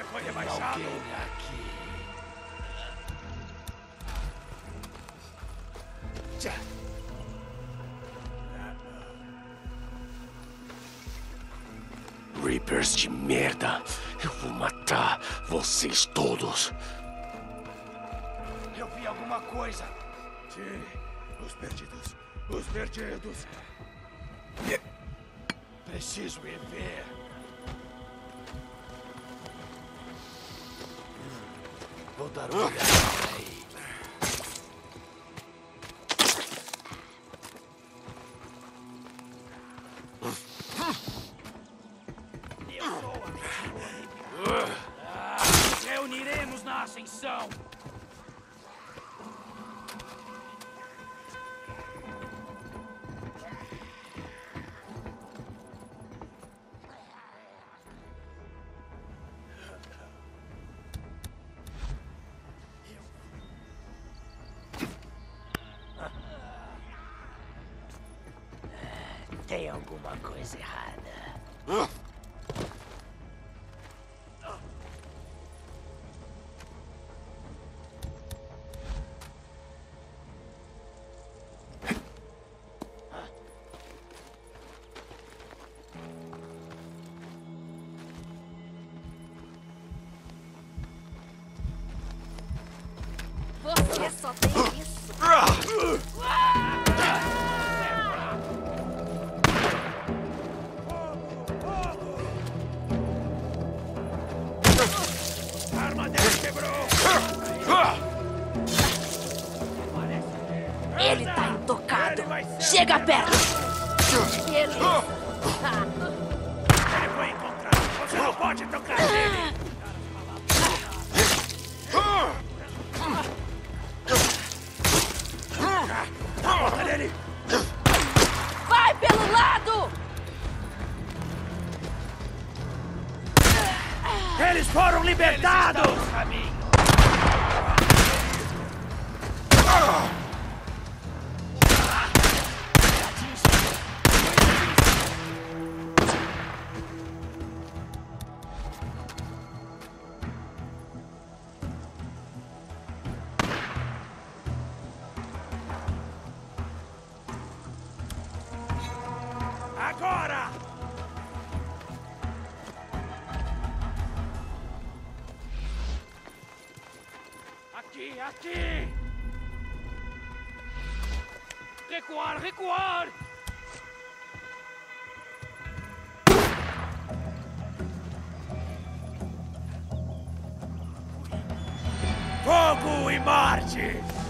Você foi rebaixado. aqui. Tchá. Reapers de merda. Eu vou matar vocês todos. Eu vi alguma coisa. Sim, os perdidos. Os perdidos. Preciso ir ver. Dar uma olhada aí. Reuniremos na ascensão. Tem alguma coisa errada. Você só tem isso. Chega perto. Beleza. Ele foi encontrado. Você não pode tocar nele. Vai pelo lado. Eles foram libertados. Agora! Aqui, aqui! Recuar, recuar! Fogo e Marte!